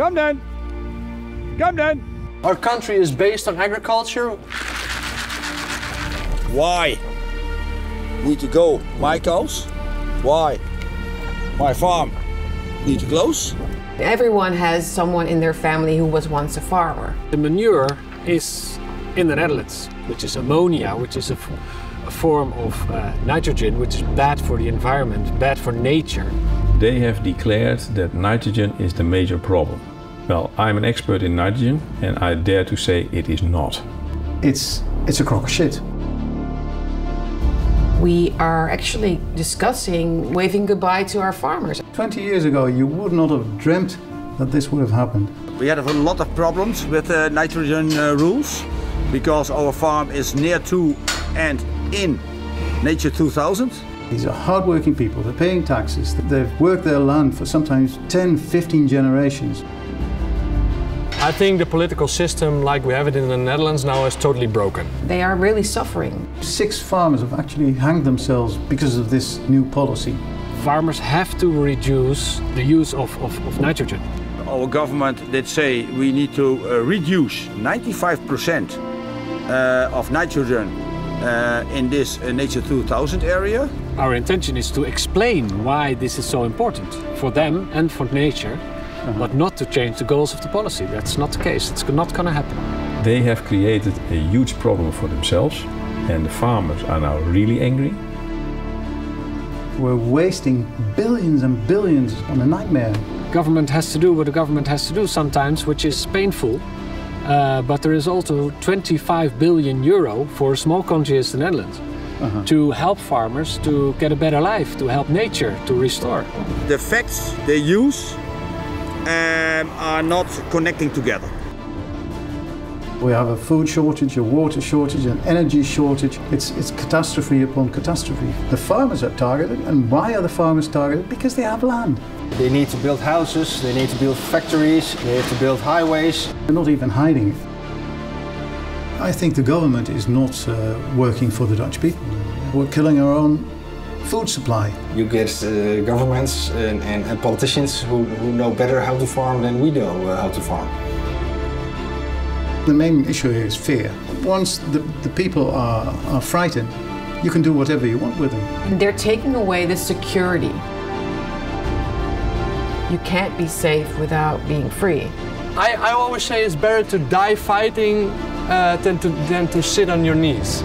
Come then. Come then. Our country is based on agriculture. Why? Need to go. My cows? Why? My farm? Need to close? Everyone has someone in their family who was once a farmer. The manure is in the Netherlands, which is ammonia, which is a, a form of uh, nitrogen, which is bad for the environment, bad for nature. They have declared that nitrogen is the major problem. Well, I'm an expert in nitrogen and I dare to say it is not. It's, it's a crock of shit. We are actually discussing waving goodbye to our farmers. 20 years ago, you would not have dreamt that this would have happened. We had a lot of problems with uh, nitrogen uh, rules because our farm is near to and in Natura 2000. These are hardworking people, they're paying taxes, they've worked their land for sometimes 10, 15 generations. I think the political system, like we have it in the Netherlands now, is totally broken. They are really suffering. Six farmers have actually hanged themselves because of this new policy. Farmers have to reduce the use of, of, of nitrogen. Our government did say we need to uh, reduce 95% uh, of nitrogen uh, in this uh, Natura 2000 area. Our intention is to explain why this is so important for them and for nature -huh. but not to change the goals of the policy. That's not the case. It's not going to happen. They have created a huge problem for themselves, and the farmers are now really angry. We're wasting billions and billions on a nightmare. Government has to do what the government has to do sometimes, which is painful. Uh, but there is also 25 billion euro for a small country as the Netherlands. Uh -huh. to help farmers to get a better life, to help nature, to restore. The facts they use um, are not connecting together. We have a food shortage, a water shortage, an energy shortage. It's, it's catastrophe upon catastrophe. The farmers are targeted, and why are the farmers targeted? Because they have land. They need to build houses, they need to build factories, they have to build highways. They're not even hiding it. I think the government is not uh, working for the Dutch people. We're killing our own food supply. You get uh, governments and, and, and politicians who, who, know better how to farm than we know uh, how to farm. The main issue here is fear. Once the, the people are, are frightened, you can do whatever you want with them. They're taking away the security. You can't be safe without being free. I, I always say it's better to die fighting uh, than, to, than to sit on your knees.